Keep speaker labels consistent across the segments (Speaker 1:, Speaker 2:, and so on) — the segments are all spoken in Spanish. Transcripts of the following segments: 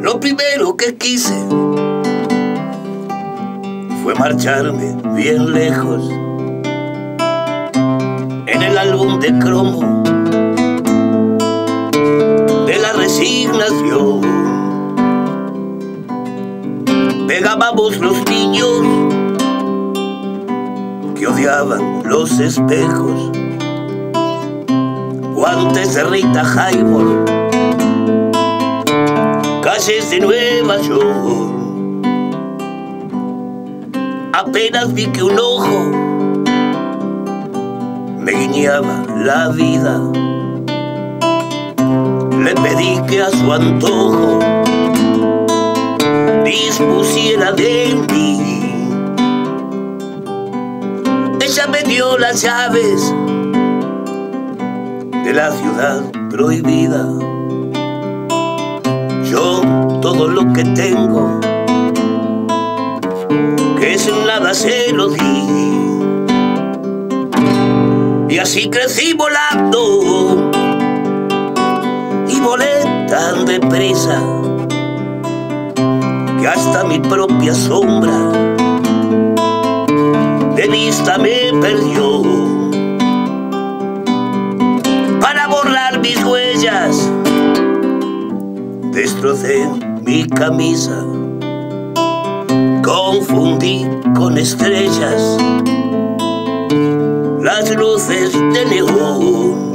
Speaker 1: Lo primero que quise fue marcharme bien lejos en el álbum de cromo de la resignación. Pegábamos los niños que odiaban los espejos, guantes de Rita Hayworth calles de Nueva York. Apenas vi que un ojo me guiñaba la vida. Le pedí que a su antojo dispusiera de mí. Ella me dio las llaves de la ciudad prohibida yo todo lo que tengo, que es nada se lo di. Y así crecí volando y volé tan deprisa que hasta mi propia sombra de vista me perdió. Para borrar mis huellas destrocé mi camisa, confundí con estrellas las luces de neón.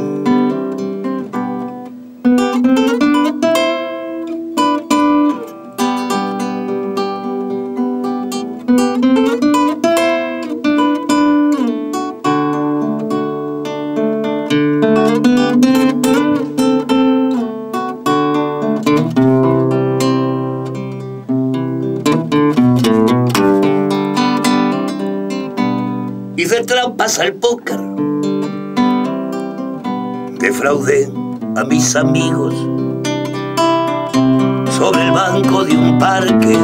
Speaker 1: Hice trampas al póker. Defraudé a mis amigos sobre el banco de un parque.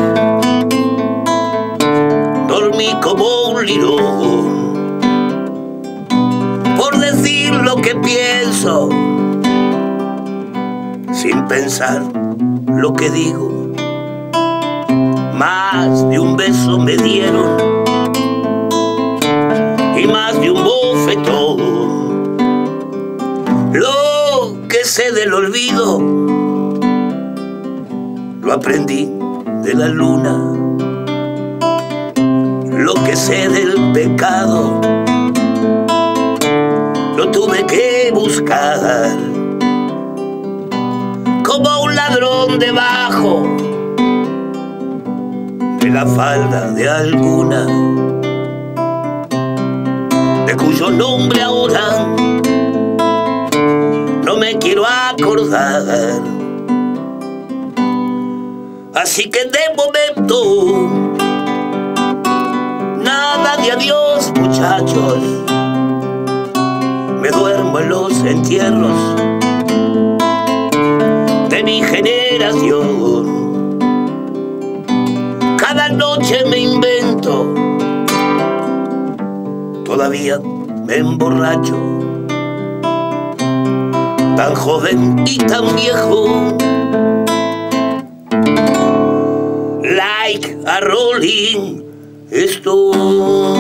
Speaker 1: Dormí como un lirón por decir lo que pienso sin pensar lo que digo. Más de un beso me dieron lo aprendí de la luna. Lo que sé del pecado lo tuve que buscar como un ladrón debajo de la falda de alguna de cuyo nombre ahora no me quiero acordar. Así que de momento, nada de adiós muchachos, me duermo en los entierros de mi generación. Cada noche me invento todavía me emborracho. Tan joven y tan viejo. Like a Rolling Stone.